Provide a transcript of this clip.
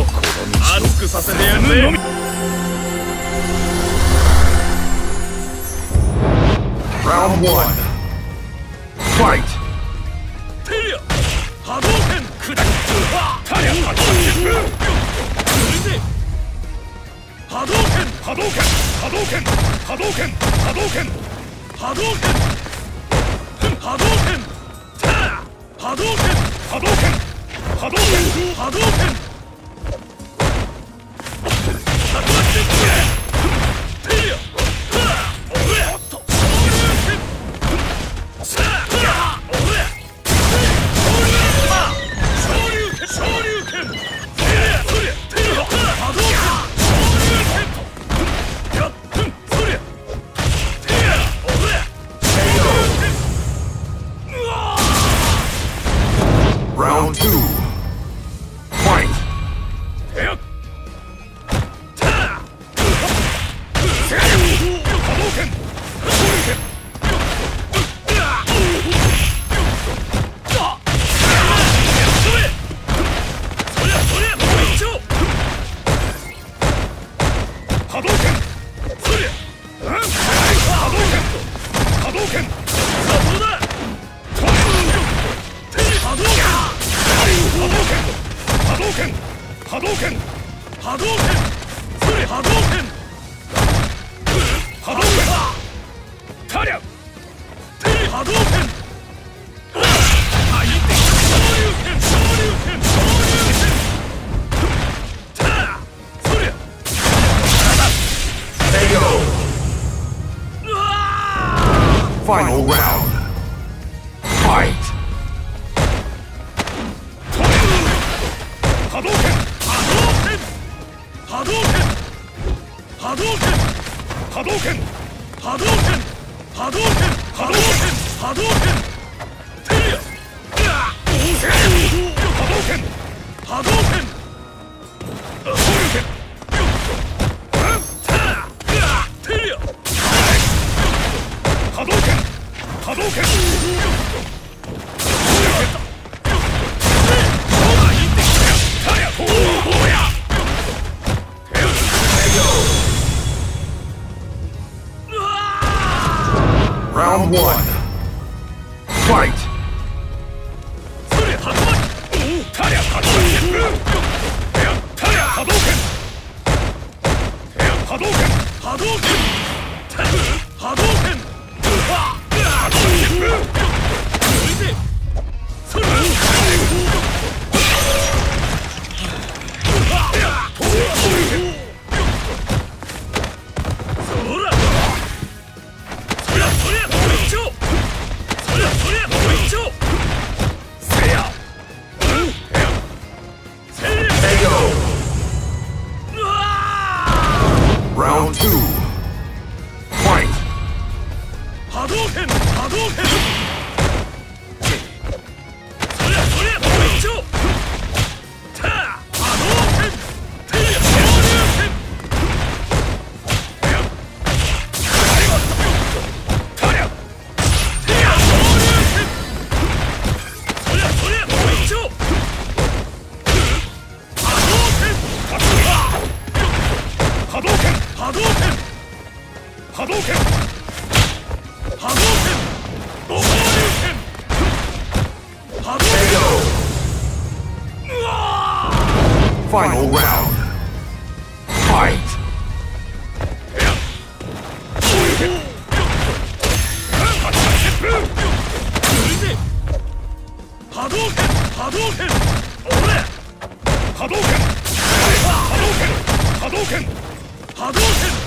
を熱くさせてやるぜ Round one. Fight. Tiria. Hadouken. Tiria. Hadouken. Hadouken. Hadouken. Hadouken. Hadouken. Hadouken. Hadouken. Hadouken. Hadouken. Hadouken. Hadouken. Hadouken. Hadouken. 動拳作動だ波動拳波動拳波動拳波動拳それ波動拳波動拳タリャ波動拳 Final round. Fight! Hadouken! Hadouken! Hadouken! Hadouken! Hadouken! Hadouken! Hadouken! Hadouken! Hadouken! Hadouken! Hadouken! Round one. Fight! 動拳波動拳そ波動拳波動拳 Final round. Fight. Hadouken! Hadouken! Hadouken! Hadouken!